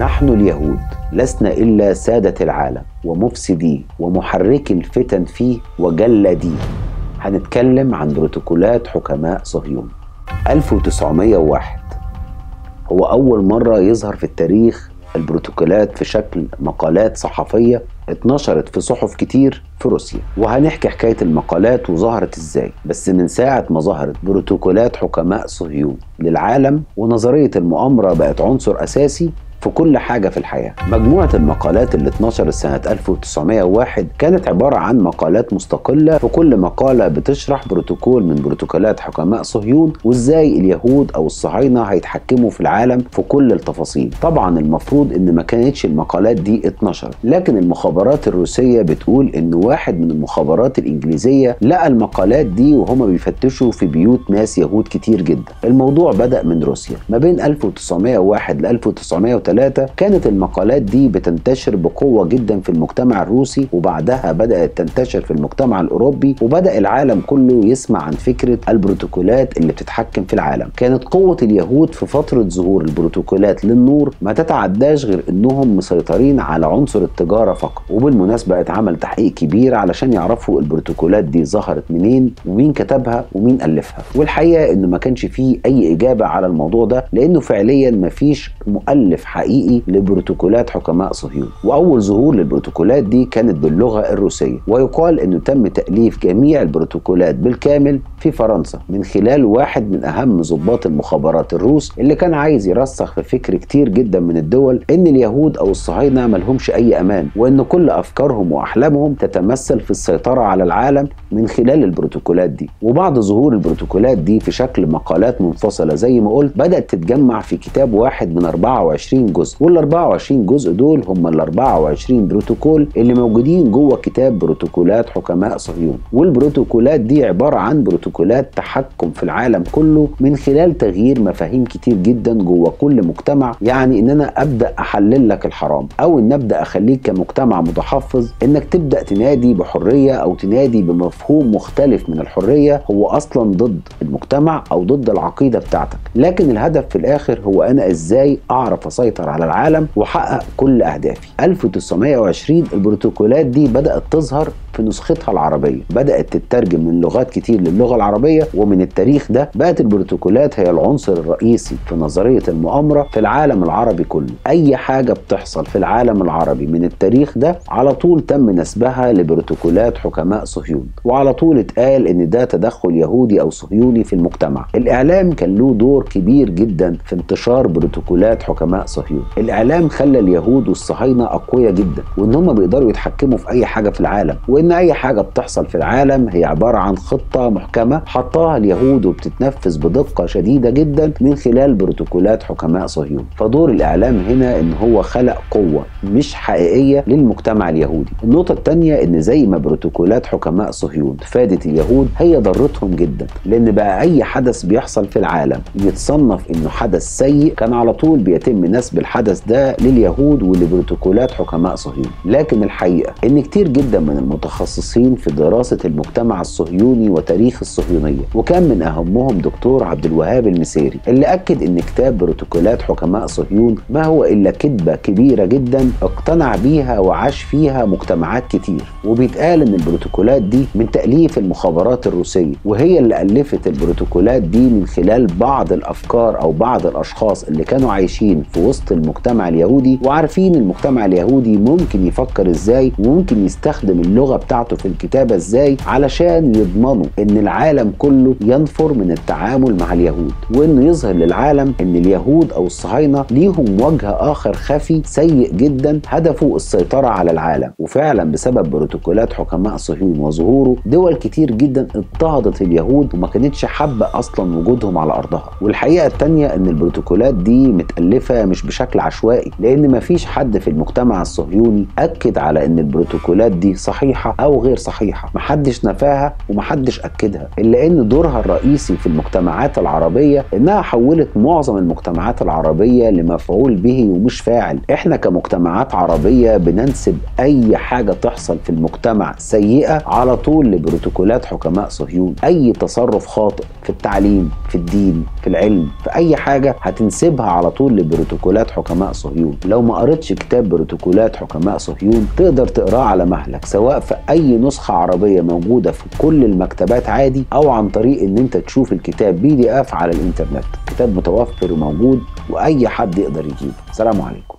نحن اليهود لسنا إلا سادة العالم ومفسديه ومحركي الفتن فيه وجلديه هنتكلم عن بروتوكولات حكماء صهيون. 1901 هو أول مرة يظهر في التاريخ البروتوكولات في شكل مقالات صحفية اتنشرت في صحف كتير في روسيا. وهنحكي حكاية المقالات وظهرت إزاي. بس من ساعة ما ظهرت بروتوكولات حكماء صهيون للعالم ونظرية المؤامرة بقت عنصر أساسي في كل حاجة في الحياة. مجموعة المقالات اللي اتنشرت سنة 1901 كانت عبارة عن مقالات مستقلة في كل مقالة بتشرح بروتوكول من بروتوكولات حكماء صهيون وإزاي اليهود أو الصهاينة هيتحكموا في العالم في كل التفاصيل. طبعا المفروض إن ما كانتش المقالات دي اتنشرت لكن المخابرات الروسية بتقول إن واحد من المخابرات الإنجليزية لقى المقالات دي وهما بيفتشوا في بيوت ناس يهود كتير جدا. الموضوع بدأ من روسيا. ما بين 1901 ل 1903 كانت المقالات دي بتنتشر بقوة جدا في المجتمع الروسي وبعدها بدأت تنتشر في المجتمع الأوروبي وبدأ العالم كله يسمع عن فكرة البروتوكولات اللي بتتحكم في العالم. كانت قوة اليهود في فترة ظهور البروتوكولات للنور ما تتعداش غير إنهم مسيطرين على عنصر التجارة فقط. وبالمناسبة اتعمل تحقيق كبير علشان يعرفوا البروتوكولات دي ظهرت منين ومين كتبها ومين ألفها. والحقيقة انه ما كانش فيه أي إجابة على الموضوع ده لأنه فعليا ما فيش مؤلف حقيقي لبروتوكولات حكماء صهيون وأول ظهور للبروتوكولات دي كانت باللغة الروسية. ويقال إنه تم تأليف جميع البروتوكولات بالكامل في فرنسا من خلال واحد من أهم ضباط المخابرات الروس اللي كان عايز يرسخ في فكر كتير جدا من الدول إن اليهود أو الصهاينة ملهمش أي أمان وإن كل أفكارهم وأحلامهم تتمثل في السيطرة على العالم من خلال البروتوكولات دي. وبعد ظهور البروتوكولات دي في شكل مقالات منفصلة زي ما قلت بدأت تتجمع في كتاب واحد من 24 جزء وال 24 جزء دول هم ال 24 بروتوكول اللي موجودين جوه كتاب بروتوكولات حكماء صهيون. والبروتوكولات دي عبارة عن بروتوكولات تحكم في العالم كله من خلال تغيير مفاهيم كتير جدا جوه كل مجتمع. يعني إن أنا أبدأ أحلل لك الحرام أو إن أبدأ أخليك كمجتمع متحفظ إنك تبدأ تنادي بحرية أو تنادي بمفهوم مختلف من الحرية هو أصلا ضد المجتمع أو ضد العقيدة بتاعتك. لكن الهدف في الآخر هو أنا إزاي أعرف أسيطر على العالم واحقق كل اهدافي 1920 البروتوكولات دي بدأت تظهر في نسختها العربية. بدأت تترجم من لغات كتير للغة العربية ومن التاريخ ده بقت البروتوكولات هي العنصر الرئيسي في نظرية المؤامرة في العالم العربي كله. أي حاجة بتحصل في العالم العربي من التاريخ ده على طول تم نسبها لبروتوكولات حكماء صهيون. وعلى طول اتقال إن ده تدخل يهودي أو صهيوني في المجتمع. الإعلام كان له دور كبير جدا في انتشار بروتوكولات حكماء صهيون. الإعلام خلى اليهود والصهاينة أقوياء جدا وإن هم بيقدروا يتحكموا في أي حاجة في العالم وإن أي حاجة بتحصل في العالم هي عبارة عن خطة محكمة حطاها اليهود وبتتنفذ بدقة شديدة جدا من خلال بروتوكولات حكماء صهيون فدور الإعلام هنا إن هو خلق قوة مش حقيقية للمجتمع اليهودي. النقطة الثانية إن زي ما بروتوكولات حكماء صهيون فادت اليهود هي ضرتهم جدا. لأن بقى أي حدث بيحصل في العالم يتصنف إنه حدث سيء كان على طول بيتم نسب الحدث ده لليهود ولبروتوكولات حكماء صهيون لكن الحقيقة إن كتير جدا من المتخصصين في دراسة المجتمع الصهيوني وتاريخ الصهيونية. وكان من أهمهم دكتور عبد الوهاب المسيري اللي أكد إن كتاب بروتوكولات حكماء صهيون ما هو إلا كذبه كبيرة جدا اقتنع بيها وعاش فيها مجتمعات كتير. وبيتقال إن البروتوكولات دي من تأليف المخابرات الروسية وهي اللي ألفت البروتوكولات دي من خلال بعض الأفكار أو بعض الأشخاص اللي كانوا عايشين في وسط المجتمع اليهودي وعارفين المجتمع اليهودي ممكن يفكر إزاي وممكن يستخدم اللغة بتاعته في الكتابة إزاي؟ علشان يضمنوا إن العالم كله ينفر من التعامل مع اليهود وإنه يظهر للعالم إن اليهود أو الصهاينة ليهم وجه آخر خفي سيء جدا هدفه السيطرة على العالم. وفعلا بسبب بروتوكولات حكماء صهيون وظهوره دول كتير جدا اضطهدت اليهود وما كانتش حابة أصلا وجودهم على أرضها. والحقيقة الثانية إن البروتوكولات دي متألفة مش بشكل عشوائي لأن ما فيش حد في المجتمع الصهيوني أكد على إن البروتوكولات دي صحيحة صحيحة أو غير صحيحة. محدش نفاها ومحدش أكدها إلا إن دورها الرئيسي في المجتمعات العربية إنها حولت معظم المجتمعات العربية لمفعول به ومش فاعل. إحنا كمجتمعات عربية بننسب أي حاجة تحصل في المجتمع سيئة على طول لبروتوكولات حكماء صهيون. أي تصرف خاطئ في التعليم في الدين في العلم في أي حاجة هتنسبها على طول لبروتوكولات حكماء صهيون. لو ما قريتش كتاب بروتوكولات حكماء صهيون تقدر تقراه على مهلك سواء في أي نسخة عربية موجودة في كل المكتبات عادي أو عن طريق إن أنت تشوف الكتاب بي دي إف على الإنترنت. كتاب متوفر وموجود وأي حد يقدر يجيبه. سلام عليكم.